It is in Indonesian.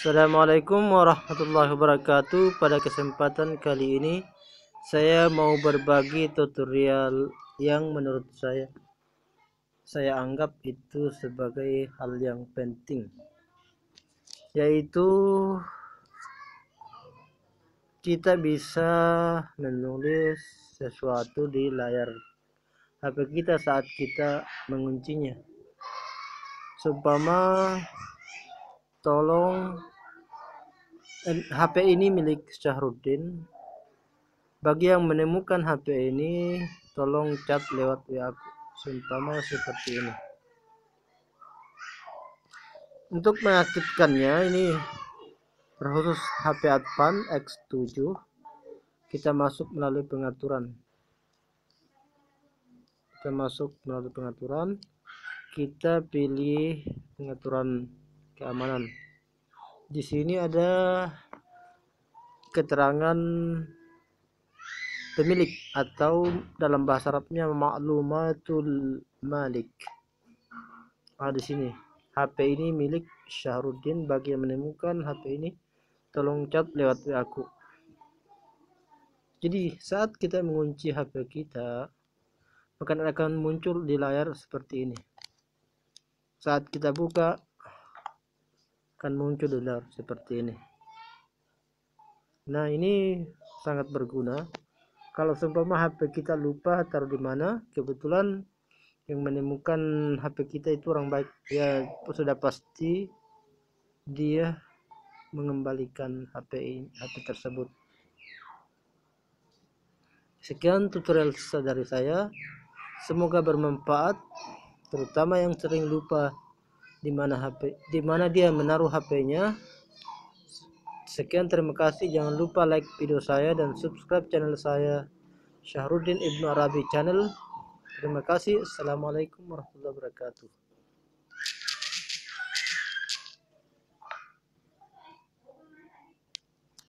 Assalamualaikum warahmatullahi wabarakatuh. Pada kesempatan kali ini saya mau berbagi tutorial yang menurut saya saya anggap itu sebagai hal yang penting yaitu kita bisa menulis sesuatu di layar HP kita saat kita menguncinya. Seumpama tolong HP ini milik Syahrudin bagi yang menemukan HP ini tolong chat lewat WA seumpama seperti ini. Untuk mengaktifkannya ini berkhusus HP Advan X7 kita masuk melalui pengaturan. Kita masuk melalui pengaturan. Kita pilih pengaturan keamanan di sini ada keterangan pemilik atau dalam bahasa Arabnya maklumatul malik. Nah, di sini HP ini milik Syahrudin bagi yang menemukan HP ini tolong chat lewat WA aku. Jadi saat kita mengunci HP kita maka akan muncul di layar seperti ini. Saat kita buka akan muncul dolar seperti ini. Nah ini sangat berguna. Kalau seumpama HP kita lupa taruh di mana kebetulan yang menemukan HP kita itu orang baik. Ya sudah pasti dia mengembalikan HP HP tersebut. Sekian tutorial dari saya. Semoga bermanfaat terutama yang sering lupa di mana HP di mana dia menaruh HP-nya. Sekian terima kasih. Jangan lupa like video saya dan subscribe channel saya Syahrudin Ibnu Arabi Channel. Terima kasih. Assalamualaikum warahmatullahi wabarakatuh.